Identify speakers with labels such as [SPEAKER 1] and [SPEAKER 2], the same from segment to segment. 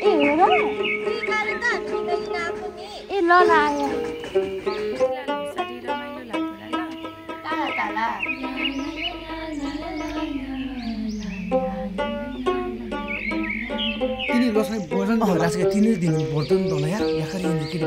[SPEAKER 1] ए हो ल ल आयो
[SPEAKER 2] लोसारी रमाइलो लाग्यो ल
[SPEAKER 3] टाढा टाढा
[SPEAKER 4] तिनी
[SPEAKER 5] las que tienes din important dona ya, ya kali ini kiri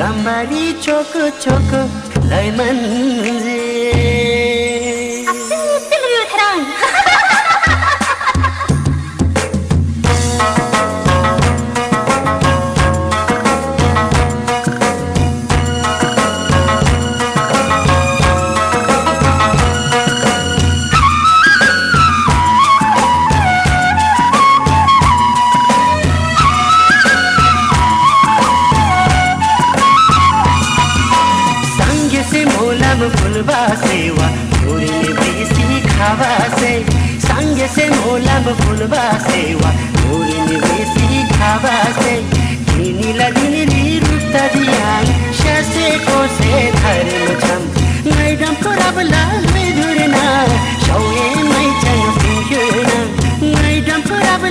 [SPEAKER 6] Ramari chok chok lai manzil फुलबा सेवा छोरीले बेसी खावा से। संगे से मोलम फुलबा सेवा छोरीले बेसी खावा से। तिनीलाई दिने रुत दियान शासे कोसे धर्म छम मैडम पुराब लाल धुरना सौए मै चङ पिंख्युना मैडम पुराब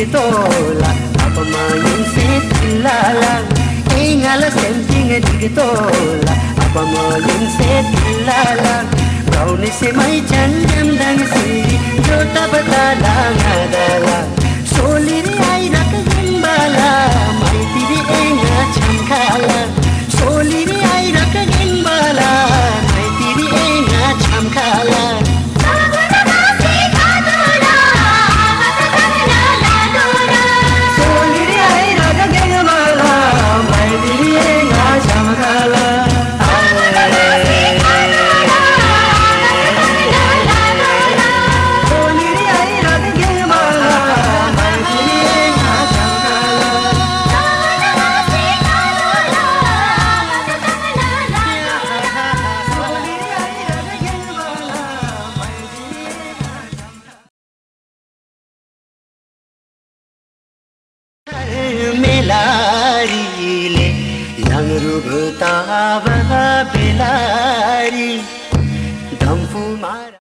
[SPEAKER 6] digitola Apa mayung setulala Ingala sentinga digitola Apa mayung setulala Kau ni si semai chandam dan गुरुभूतावः